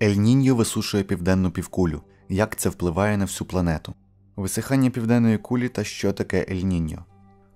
Ель-Ніньо висушує південну півкулю. Як це впливає на всю планету? Висихання південної кулі та що таке Ель-Ніньо?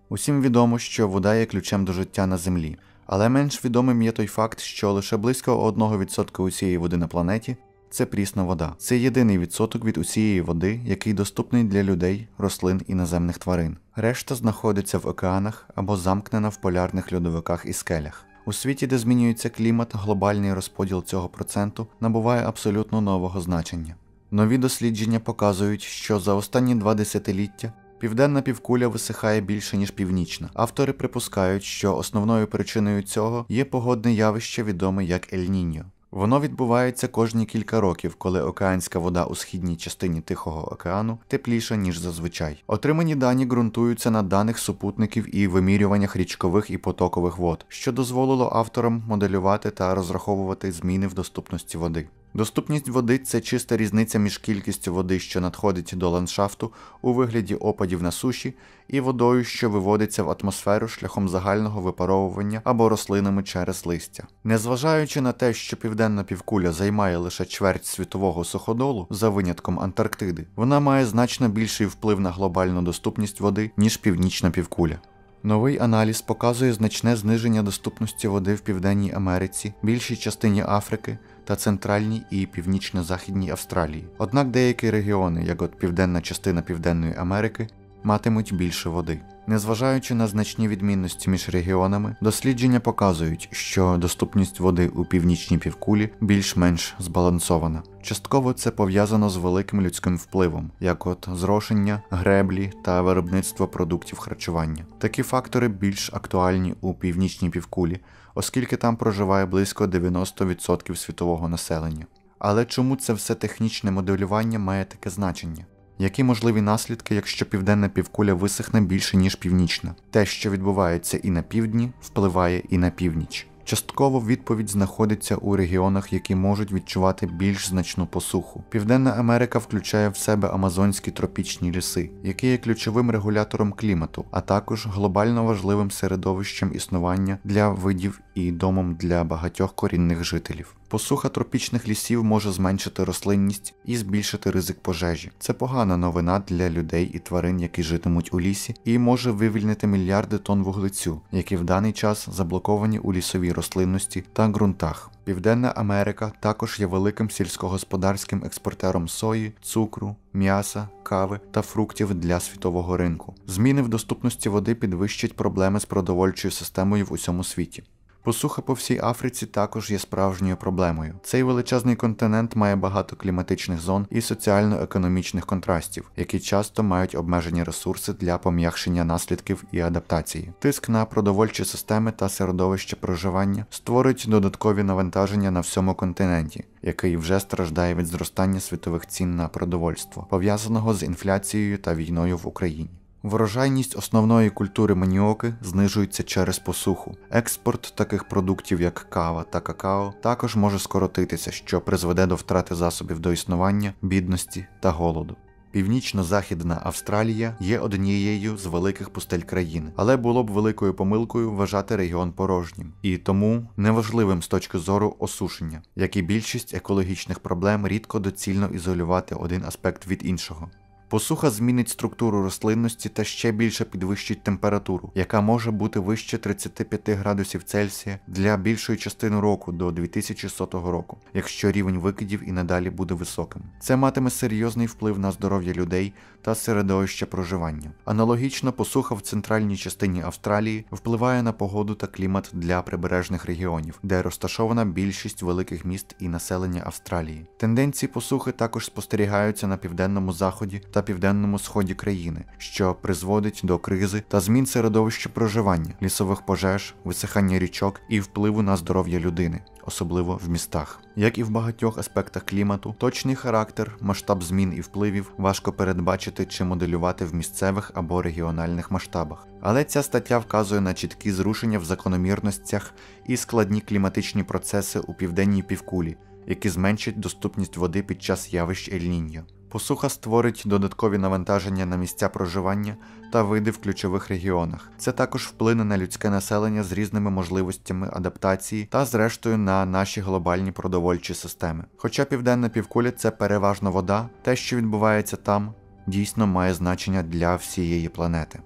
Усім відомо, що вода є ключем до життя на Землі, але менш відомим є той факт, що лише близько 1% усієї води на планеті це прісна вода. Це єдиний відсоток від усієї води, який доступний для людей, рослин і наземних тварин. Решта знаходиться в океанах або замкнена в полярних льодовиках і скелях. У світі, де змінюється клімат, глобальний розподіл цього проценту набуває абсолютно нового значення. Нові дослідження показують, що за останні два десятиліття південна півкуля висихає більше, ніж північна. Автори припускають, що основною причиною цього є погодне явище, відоме як Ель-Ніньо. Воно відбувається кожні кілька років, коли океанська вода у східній частині Тихого океану тепліша, ніж зазвичай. Отримані дані ґрунтуються на даних супутників і вимірюваннях річкових і потокових вод, що дозволило авторам моделювати та розраховувати зміни в доступності води. Доступність води це чиста різниця між кількістю води, що надходить до ландшафту у вигляді опадів на суші, і водою, що виводиться в атмосферу шляхом загального випаровування або рослинами через листя. Незважаючи на те, що південна півкуля займає лише чверть світового суходолу за винятком Антарктиди, вона має значно більший вплив на глобальну доступність води, ніж північна півкуля. Новий аналіз показує значне зниження доступності води в Південній Америці, більшій частині Африки та центральній і північно-західній Австралії. Однак деякі регіони, як от південна частина Південної Америки, матимуть більше води. Незважаючи на значні відмінності між регіонами, дослідження показують, що доступність води у північній півкулі більш-менш збалансована. Частково це пов'язано з великим людським впливом, як от зрошення, греблі та виробництво продуктів харчування. Такі фактори більш актуальні у північній півкулі, оскільки там проживає близько 90% світового населення. Але чому це все технічне моделювання має таке значення? Які можливі наслідки, якщо південна півкуля висохне більше, ніж північна? Те, що відбувається і на півдні, впливає і на північ. Частково відповідь знаходиться у регіонах, які можуть відчувати більш значну посуху. Південна Америка включає в себе амазонські тропічні ліси, які є ключовим регулятором клімату, а також глобально важливим середовищем існування для видів і домом для багатьох корінних жителів. Посуха тропічних лісів може зменшити рослинність і збільшити ризик пожежі. Це погана новина для людей і тварин, які житимуть у лісі, і може вивільнити мільярди тонн вуглецю, які в даний час заблоковані у лісовій рослинності та ґрунтах. Південна Америка також є великим сільськогосподарським експортером сої, цукру, м'яса, кави та фруктів для світового ринку. Зміни в доступності води підвищать проблеми з продовольчою системою в усьому світі. Посуха по всій Африці також є справжньою проблемою. Цей величезний континент має багато кліматичних зон і соціально-економічних контрастів, які часто мають обмежені ресурси для пом'якшення наслідків і адаптації. Тиск на продовольчі системи та середовище проживання створюють додаткові навантаження на всьому континенті, який вже страждає від зростання світових цін на продовольство, пов'язаного з інфляцією та війною в Україні. Врожайність основної культури маніоки знижується через посуху. Експорт таких продуктів, як кава та какао, також може скоротитися, що призведе до втрати засобів до існування, бідності та голоду. Північно-західна Австралія є однією з великих пустель країни, але було б великою помилкою вважати регіон порожнім і тому неважливим з точки зору осушення, як і більшість екологічних проблем рідко доцільно ізолювати один аспект від іншого. Посуха змінить структуру рослинності та ще більше підвищить температуру, яка може бути вище 35 градусів Цельсія для більшої частини року до 2100 року, якщо рівень викидів і надалі буде високим. Це матиме серйозний вплив на здоров'я людей та середовище проживання. Аналогічно, посуха в центральній частині Австралії впливає на погоду та клімат для прибережних регіонів, де розташована більшість великих міст і населення Австралії. Тенденції посухи також спостерігаються на південному заході та південному сході країни, що призводить до кризи та змін середовища проживання, лісових пожеж, висихання річок і впливу на здоров'я людини. Особливо в містах, як і в багатьох аспектах клімату, точний характер, масштаб змін і впливів важко передбачити чи моделювати в місцевих або регіональних масштабах. Але ця стаття вказує на чіткі зрушення в закономірностях і складні кліматичні процеси у південній півкулі, які зменшать доступність води під час явищ Ель-Ніньо. Посуха створить додаткові навантаження на місця проживання та види в ключових регіонах. Це також вплине на людське населення з різними можливостями адаптації та, зрештою, на наші глобальні продовольчі системи. Хоча південна півкуля це переважно вода, те, що відбувається там, дійсно має значення для всієї планети.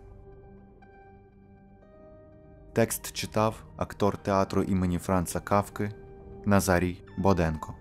Текст читав актор театру імені Франца Кавки Назарій Боденко.